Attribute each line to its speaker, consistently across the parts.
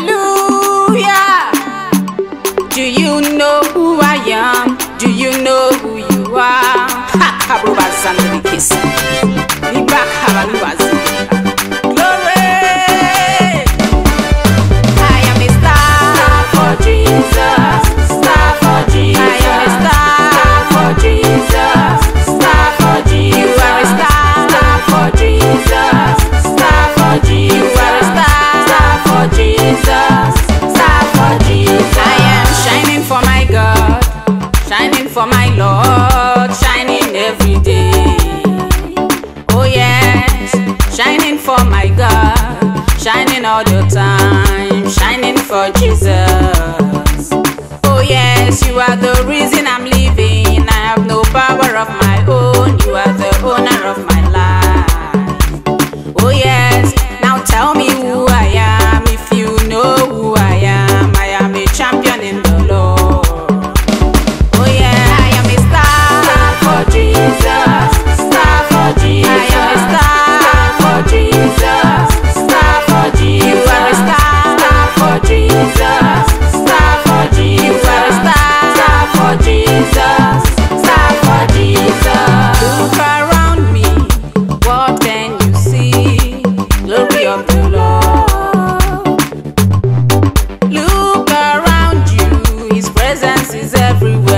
Speaker 1: Alléluia. Shining for my Lord, shining every day. Oh yes, shining for my God, shining all the time, shining for Jesus. Oh yes, you are the is everywhere.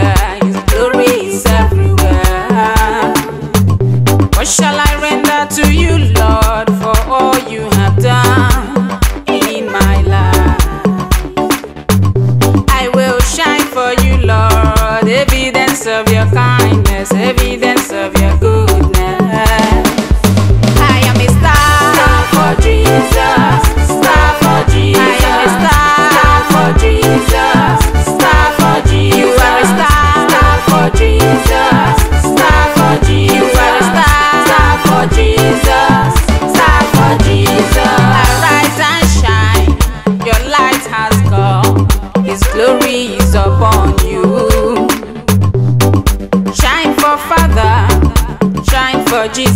Speaker 1: pode